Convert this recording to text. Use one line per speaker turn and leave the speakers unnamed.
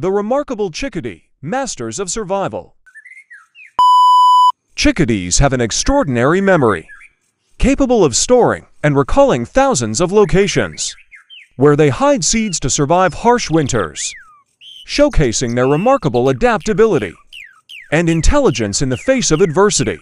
The remarkable chickadee, masters of survival. Chickadees have an extraordinary memory, capable of storing and recalling thousands of locations, where they hide seeds to survive harsh winters, showcasing their remarkable adaptability and intelligence in the face of adversity.